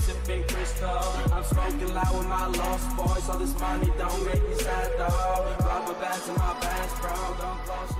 sipping crystal. I'm smoking loud with my lost boys. All this money don't make me sad though. Rubber bands in my pants, bro. Don't close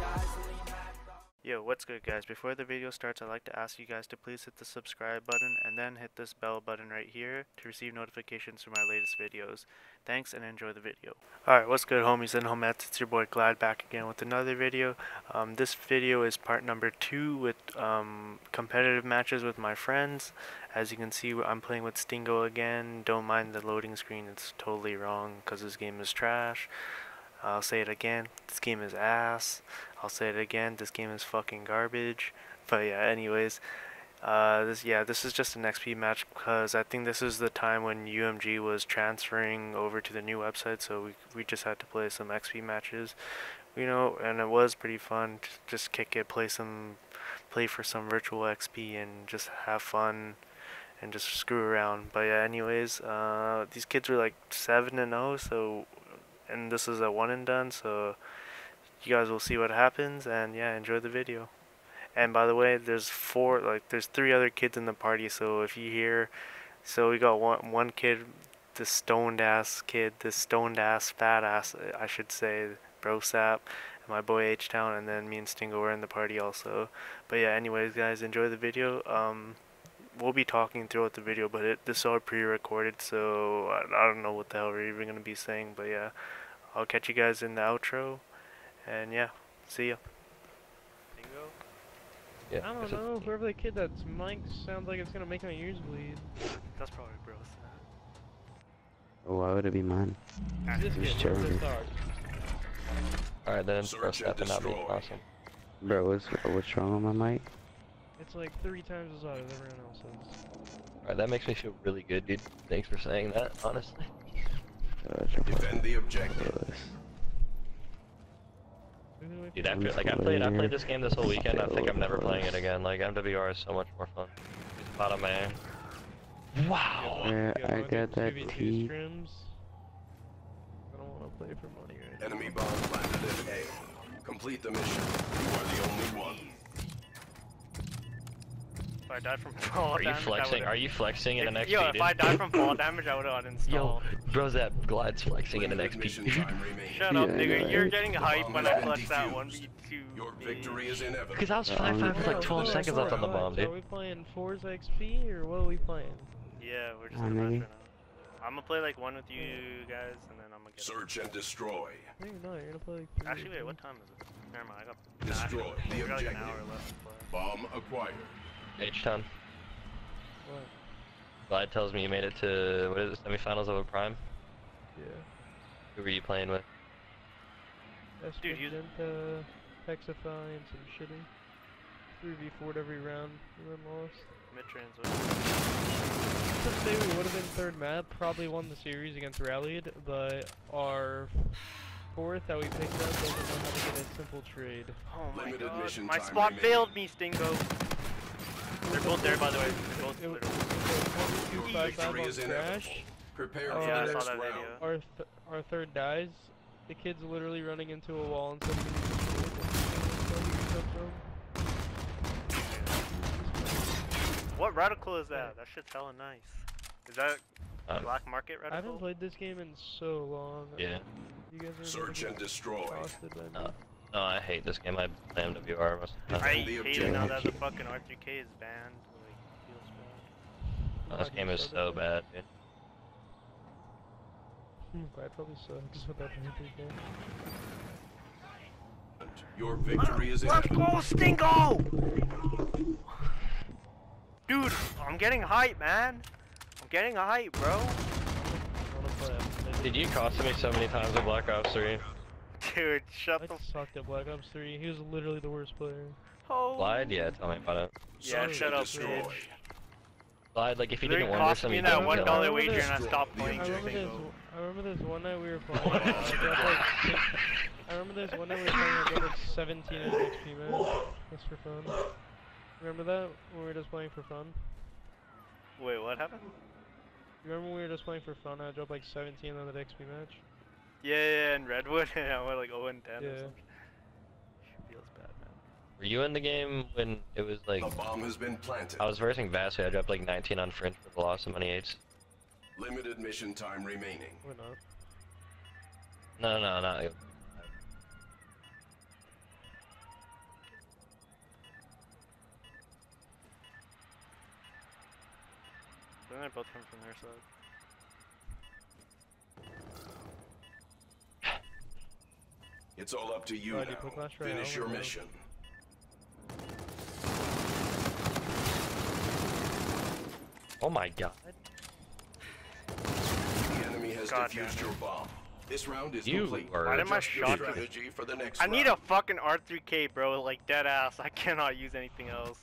Yo, what's good guys? Before the video starts, I'd like to ask you guys to please hit the subscribe button and then hit this bell button right here to receive notifications for my latest videos. Thanks and enjoy the video. Alright, what's good homies and homettes? It's your boy Glad back again with another video. Um, this video is part number two with um, competitive matches with my friends. As you can see, I'm playing with Stingo again. Don't mind the loading screen, it's totally wrong because this game is trash. I'll say it again, this game is ass. I'll say it again, this game is fucking garbage. But yeah, anyways, uh, this yeah, this is just an XP match because I think this is the time when UMG was transferring over to the new website, so we we just had to play some XP matches, you know, and it was pretty fun. to Just kick it, play some, play for some virtual XP, and just have fun. And just screw around, but yeah. Anyways, uh, these kids were like seven and zero, so and this is a one and done so you guys will see what happens and yeah enjoy the video. And by the way there's four like there's three other kids in the party so if you hear so we got one one kid this stoned ass kid this stoned ass fat ass i should say bro sap my boy h town and then me and stingo were in the party also. But yeah anyways guys enjoy the video. Um we'll be talking throughout the video, but it this is all pre-recorded, so I, I don't know what the hell we're even gonna be saying. But yeah, I'll catch you guys in the outro, and yeah, see ya. Bingo. Yeah. I don't it's a- know. Whoever the kid that's mic sounds like it's gonna make my ears bleed. That's probably gross. Oh, why would it be mine? Ah, this Who's kid, this dog. Alright, then Search first step and and being awesome. Bro, what's what's wrong with my mic? It's like three times as loud as everyone else's. Alright, that makes me feel really good, dude. Thanks for saying that, honestly. It's your Defend the objective. fault. Maybe we Dude, can- after like I played I played this game this whole weekend, I think I'm never playing it again. Like MWR is so much more fun. It's about a man. Wow. Yeah, Yeah, I got do that 2v2 tea. scrims? I don't wanna play for money right. Enemy bomb planted in A. Complete the mission. You are the only one. If I died from fall Are you damage, I flexing? would've- Are you flexing in an If- XP? Yo, if? I died from fall damage, I would have Yo, uninstalled. bros, that glide's flexing in an Limited mission XP. Shut up, Yeah, nigga. yeah, You're yeah. getting hype when I flex that one Defused. v2. Your victory is inevitable. Because I was 5 5 for um, like 12 seconds left on the bomb, So dude. are we playing Forza XP or what are we playing? Yeah, we're just gonna match maybe. right now. I'm gonna play like one with you guys, and then I'm gonna get. Search and destroy. No, you're not. You're gonna play like three Actually, wait. What time is it? Never mind. I got. Destroy nah, the we got like an hour left to play. Bomb acquired. H-Town. What? Glide tells me you made it to, what is it, semifinals of a Prime? Yeah. Who were you playing with? Dude, you- Espagenta, uh, Hexify, and some shitty. 3v4'd every round, and then lost. Mid trans. To say we would have been third map, probably won the series against Rallied, but our fourth that we picked up doesn't know how to get a simple trade. Oh my Limited god. mission My time spot remaining. failed me, Stingo. They're both there, by the way. They're both. It, it, literally- it, Your one, two, five, five victory on is inevitable. crash. Prepare Oh, for yeah, I the saw next that round. video. Our th our third dies. The kid's literally running into a wall and somebody. What reticle is that? That shit's hella nice. Is that Um, black market reticle? I haven't played this game in so long. Yeah. You guys are Search and destroy. Frosted by me. No, I hate this game. I play MWR most of the I time. the hate it now that the fucking R3K is banned. Like, feels bad. Oh, this game is so that? bad, dude. Hmm, Glide probably sucks without the hit game. Your victory is Let's inevitable. go, Stingo! Dude, I'm getting hype, man. I'm getting hype, bro. Wanna play it. Did you cost me so many times in Black Ops 3? Dude, shut I the sucked at Black Ops 3. He was literally the worst player. Oh. Glide? Yeah, tell me about it. Yeah, Search shut up, destroy. bitch. Glide, like if you didn't wonder cost some me you that one know. I wager and I stopped playing I remember this. I remember this one night we were playing. I dropped like six, I remember this one night we were playing. I dropped like 17 in an XP match. Just for fun. Remember that when we were just playing for fun? Wait, what happened? You remember when we were just playing for fun? I dropped like 17 on that XP match. Yeah, yeah, in Redwood, and I went like 0 and 10 or Yeah. something. Shit feels bad, man. Were you in the game when it was like The bomb has been planted. I was versing Vastly, I dropped like 19 on Fringe with lost so many eights. Limited mission time remaining. We're not. No, no, no. Then they both come from their side. It's all up to you Oh, now. did you put Clash Royale? Finish your mission. Oh my god. The enemy has God defused damn your bomb. This round is You complete. are- Why did my Adjust your shot- strategy for the next I need a fucking R3K, bro. Like dead ass. I cannot use anything else.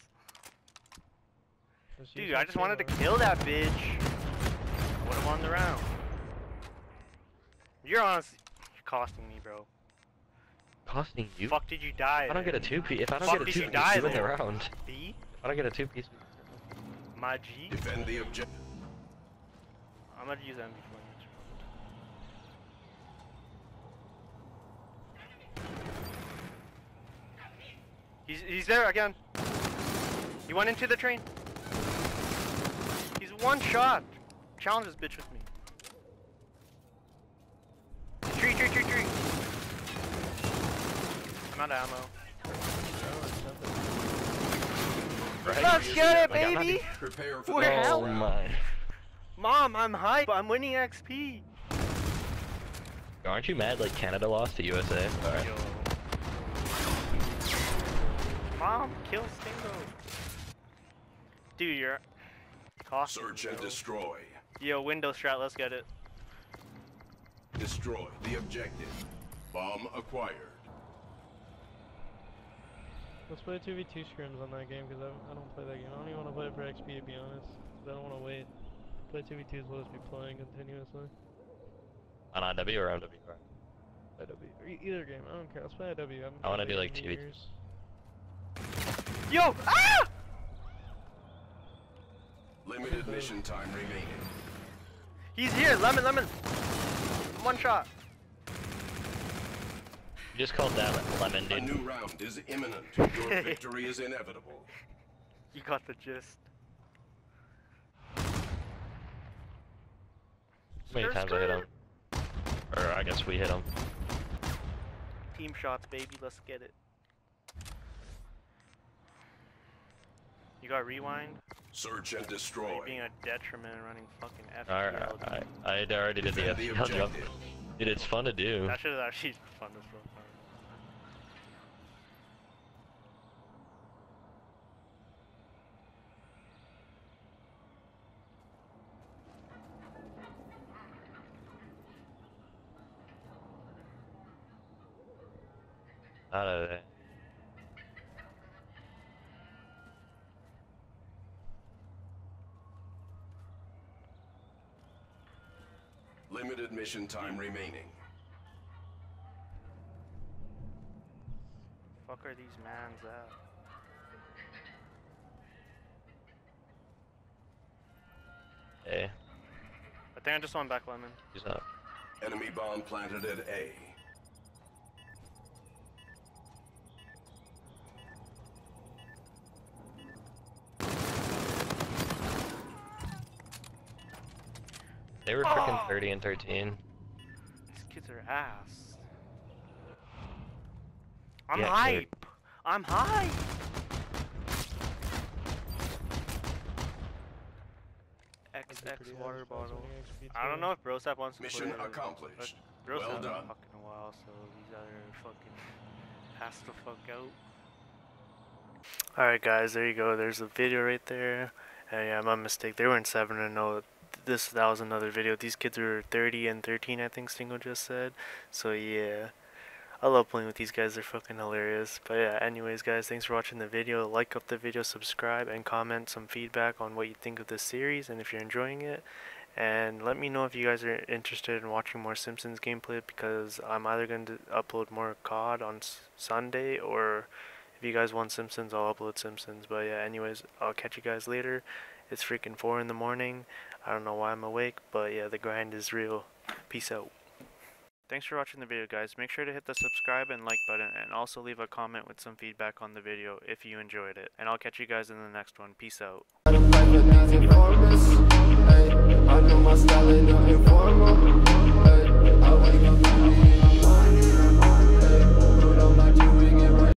Just Dude, I just wanted to kill that bitch. I would have won the round. You're honestly you're costing me, bro. Costing you? Fuck did you die? I don't there? get a two piece, if I don't Fuck get a did two you piece, die you win the there? round. B? If I don't get a two piece, My G? Defend the objective. I'm gonna use envy for next round. He's he's there again. He went into the train. He's one shot. Challenge this bitch with me. Out of ammo. right? Let's get it, Like, I'm not baby! Prepare for We're out. Oh round. my. Mom, I'm hype. I'm winning XP. Aren't you mad like Canada lost to USA? Alright. Mom, kill Stingo. Dude, you're costing Search and destroy. Yo, window strat, let's get it. Destroy the objective. Bomb acquired. Let's play 2v2 scrims on that game because I, I don't play that game. I don't even want to play it for XP to be honest. 'cause I don't want to wait. Play 2v2s, we'll just be playing continuously. On IW or MW? Play W. Or e- either game, I don't care. Let's play a W. I wanna do, like, 2v2. Yo! Ah! Limited mission time remaining. He's here, lemon, lemon. One shot. You just called that lemon, A dude. new round is imminent. Your victory is inevitable. You got the gist. How many times I hit him? Or I guess we hit him. Team shots, baby. Let's get it. You got rewind? Search and Are you destroy. being a detriment running fucking FPL? Alright, I, I already did the Defend the FPL jump. Dude, it's fun to do. That should have actually been fun as fuck. Out of there. Limited mission time remaining. Fuck are these mans at? Hey, I think I just won back lemon. he's up. Enemy bomb planted at A. They were freaking ah. 30 and 13. These kids are ass. I'm Yeah, hype. I'm hype. XX water bottle. I don't know if Brosap wants to Mission play accomplished. but Brosap Well been done. fucking a while, so these other fucking has to fuck out. Alright guys, there you go. There's a video right there. And yeah, my mistake. They weren't 7 and 0. This that was another video. These kids were 30 and 13, I think Stingo just said. So yeah. I love playing with these guys, they're fucking hilarious. But yeah, anyways guys, thanks for watching the video. Like up the video, subscribe, and comment some feedback on what you think of this series and if you're enjoying it. And let me know if you guys are interested in watching more Simpsons gameplay because I'm either going to upload more COD on Sunday or if you guys want Simpsons, I'll upload Simpsons. But yeah, anyways, I'll catch you guys later. It's freaking 4 in the morning. I don't know why I'm awake, but yeah, the grind is real. Peace out. Thanks for watching the video guys. Make sure to hit the subscribe and like button and also leave a comment with some feedback on the video if you enjoyed it. And I'll catch you guys in the next one. Peace out. I know my style ain't nothing formal. I wake up